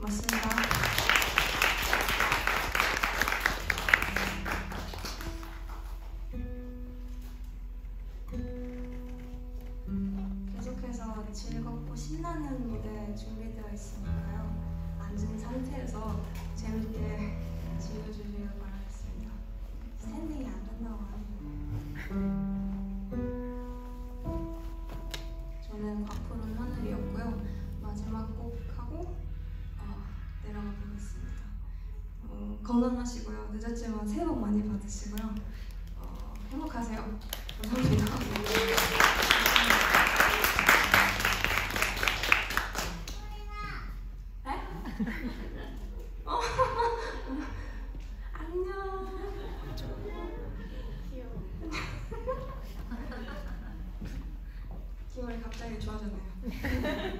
고맙습니다. 계속해서 즐겁고 신나는 무대 준비되어 있으니까요. 앉은 상태에서 재밌게 즐겨주시길 바라겠습니다. 스탠딩이 안 된다고 하는데. 건강하시고요. 늦었지만 새해 복 많이 받으시고요. 어, 행복하세요. 감사합니다. 기분이 갑자기 좋아졌네요.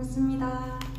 고맙습니다.